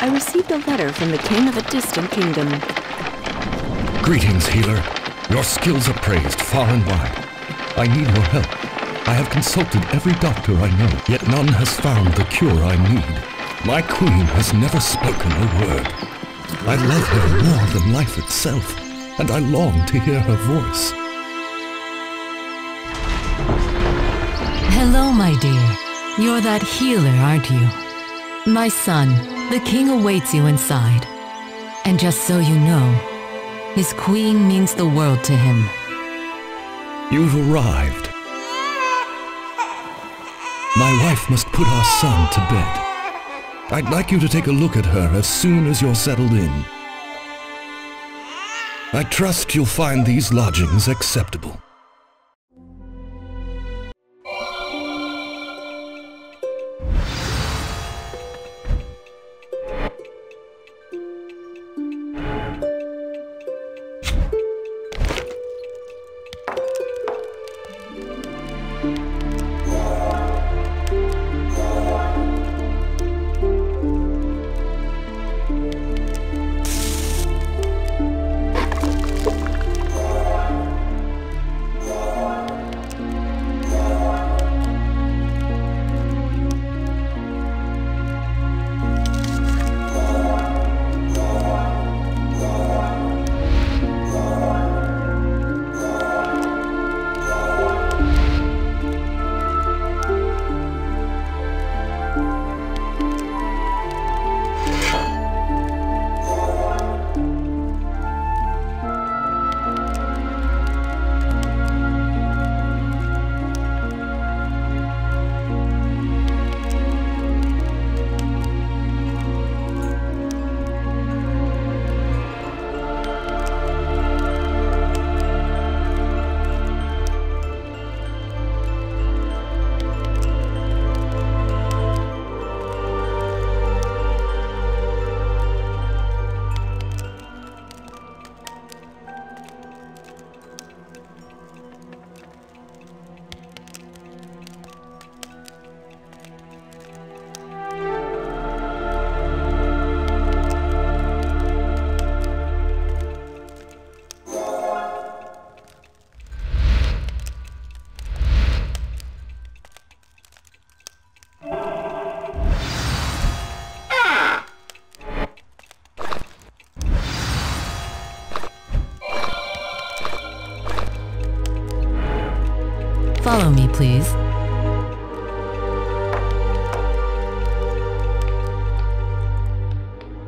I received a letter from the king of a distant kingdom. Greetings, healer. Your skills are praised far and wide. I need your help. I have consulted every doctor I know, yet none has found the cure I need. My queen has never spoken a word. I love her more than life itself, and I long to hear her voice. Hello, my dear. You're that healer, aren't you? My son, the king awaits you inside. And just so you know, his queen means the world to him. You've arrived. My wife must put our son to bed. I'd like you to take a look at her as soon as you're settled in. I trust you'll find these lodgings acceptable.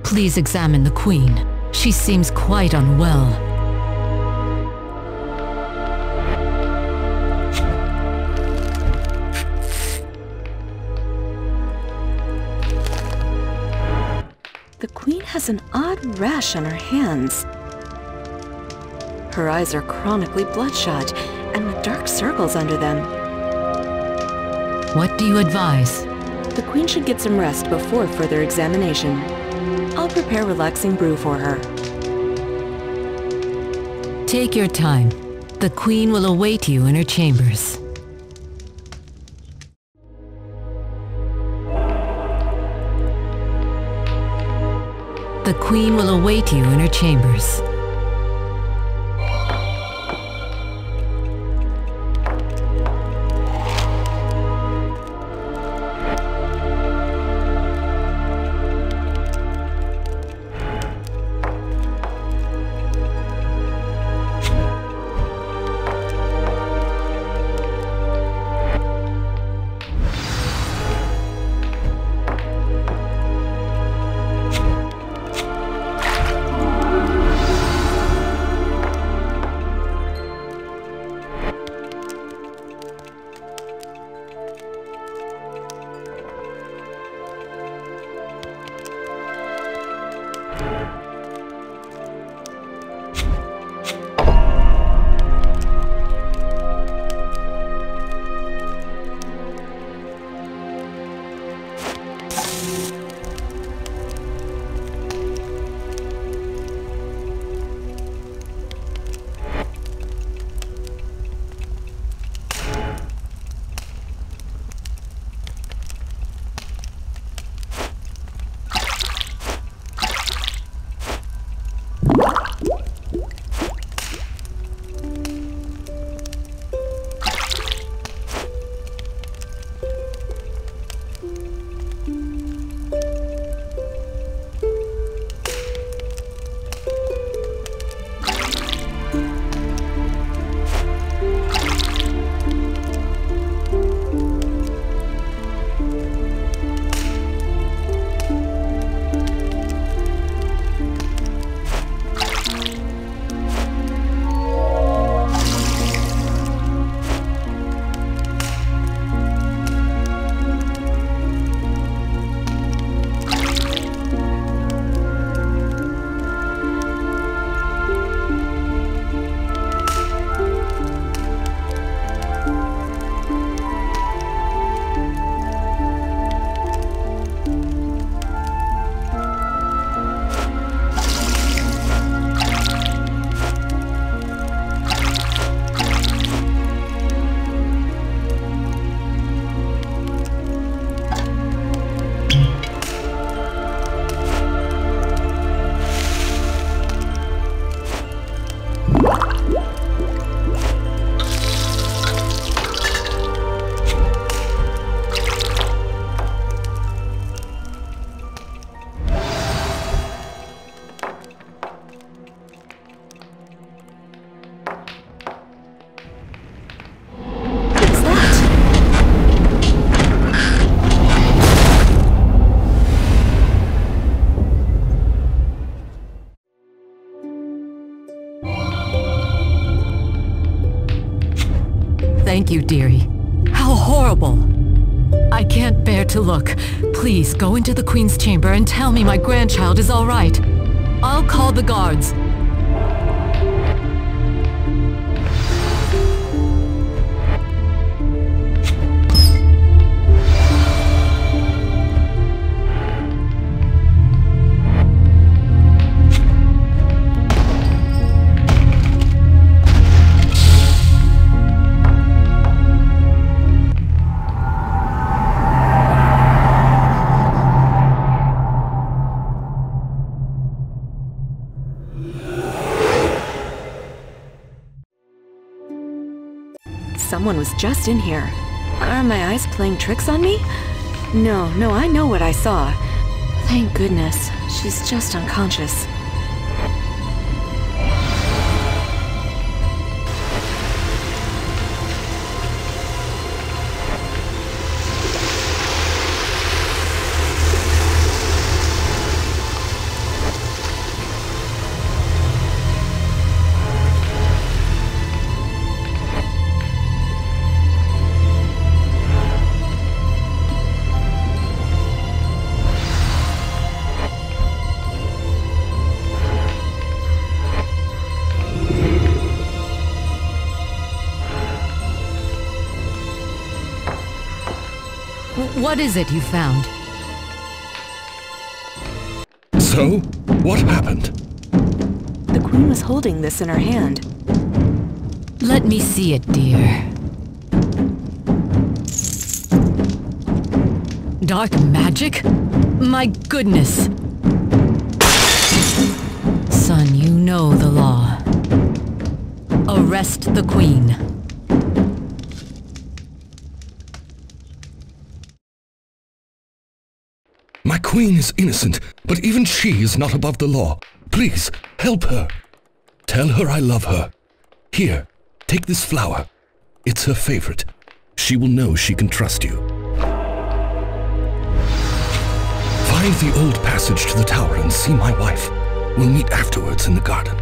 Please examine the Queen. She seems quite unwell. The queen has an odd rash on her hands. Her eyes are chronically bloodshot and with dark circles under them. What do you advise? The queen should get some rest before further examination. I'll prepare relaxing brew for her. Take your time. The Queen will await you in her chambers. The Queen will await you in her chambers. Thank you, dearie. How horrible! I can't bear to look. Please, go into the Queen's chamber and tell me my grandchild is all right. I'll call the guards. Someone was just in here. Are my eyes playing tricks on me? No, no, I know what I saw. Thank goodness. She's just unconscious. What is it you found? So, what happened? The queen was holding this in her hand. Let me see it, dear. Dark magic? My goodness! Son, you know the law. Arrest the queen. My queen is innocent, but even she is not above the law. Please, help her. Tell her I love her. Here, take this flower. It's her favorite. She will know she can trust you. Find the old passage to the tower and see my wife. We'll meet afterwards in the garden.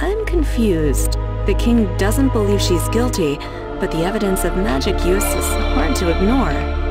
I'm confused. The king doesn't believe she's guilty, but the evidence of magic use is hard to ignore.